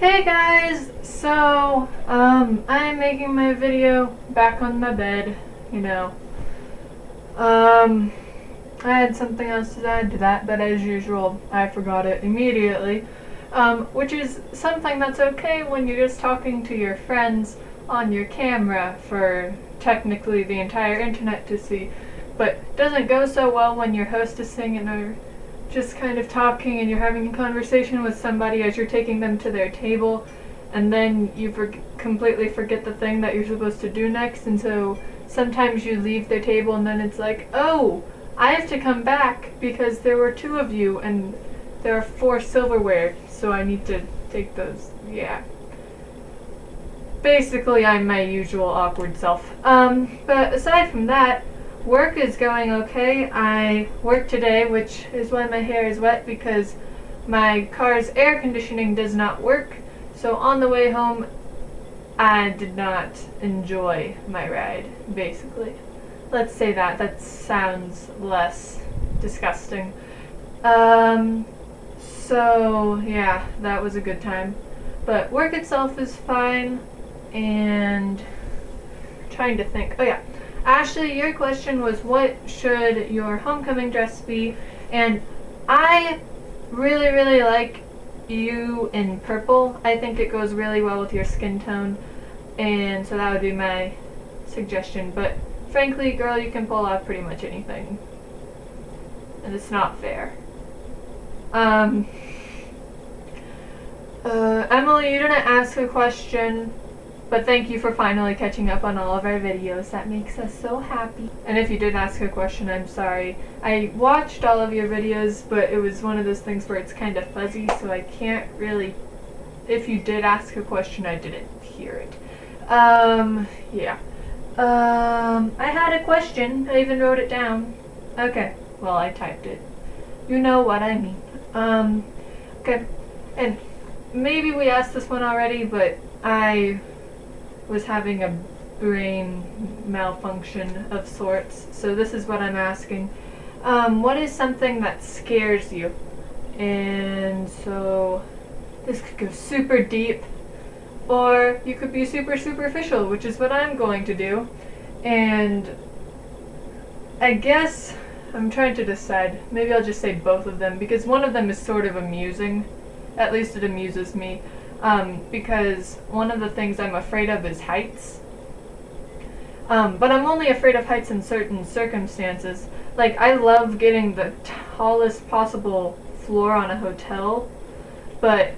Hey guys! So, um, I'm making my video back on my bed, you know. Um, I had something else to add to that, but as usual, I forgot it immediately. Um, which is something that's okay when you're just talking to your friends on your camera for technically the entire internet to see, but doesn't go so well when you're hostessing and are just kind of talking and you're having a conversation with somebody as you're taking them to their table and then you for completely forget the thing that you're supposed to do next and so sometimes you leave their table and then it's like oh i have to come back because there were two of you and there are four silverware so i need to take those. Yeah. Basically i'm my usual awkward self. Um but aside from that Work is going okay. I work today, which is why my hair is wet because my car's air conditioning does not work. So on the way home, I did not enjoy my ride, basically. Let's say that. That sounds less disgusting. Um, so, yeah, that was a good time. But work itself is fine, and trying to think. Oh, yeah. Ashley, your question was what should your homecoming dress be? And I really, really like you in purple. I think it goes really well with your skin tone. And so that would be my suggestion. But frankly, girl, you can pull off pretty much anything. And it's not fair. Um, uh, Emily, you didn't ask a question. But thank you for finally catching up on all of our videos. That makes us so happy. And if you did ask a question, I'm sorry. I watched all of your videos, but it was one of those things where it's kind of fuzzy, so I can't really... If you did ask a question, I didn't hear it. Um, yeah. Um, I had a question. I even wrote it down. Okay. Well, I typed it. You know what I mean. Um, okay. And maybe we asked this one already, but I was having a brain malfunction of sorts. So this is what I'm asking. Um, what is something that scares you? And so this could go super deep or you could be super superficial, which is what I'm going to do. And I guess I'm trying to decide. Maybe I'll just say both of them because one of them is sort of amusing. At least it amuses me. Um, because one of the things I'm afraid of is heights. Um, but I'm only afraid of heights in certain circumstances. Like, I love getting the tallest possible floor on a hotel, but,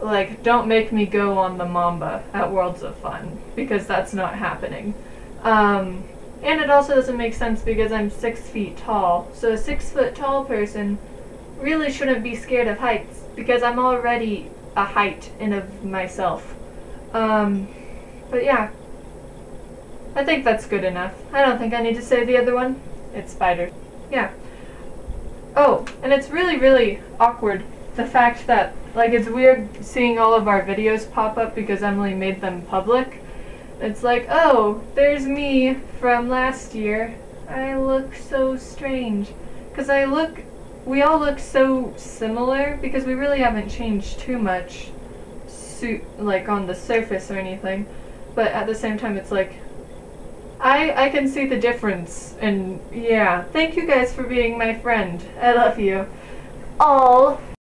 like, don't make me go on the Mamba at Worlds of Fun, because that's not happening. Um, and it also doesn't make sense because I'm six feet tall, so a six foot tall person really shouldn't be scared of heights, because I'm already a height in of myself. Um, but yeah, I think that's good enough. I don't think I need to say the other one. It's spiders. Yeah. Oh, and it's really, really awkward the fact that, like, it's weird seeing all of our videos pop up because Emily made them public. It's like, oh, there's me from last year. I look so strange. Because I look we all look so similar because we really haven't changed too much suit like on the surface or anything. But at the same time it's like I I can see the difference and yeah. Thank you guys for being my friend. I love you. All